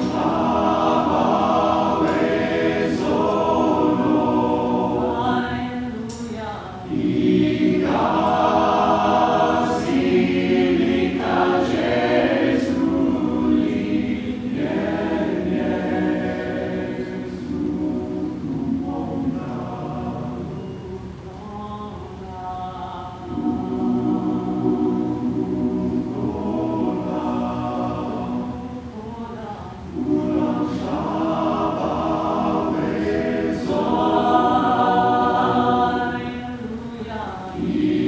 Hallelujah. you.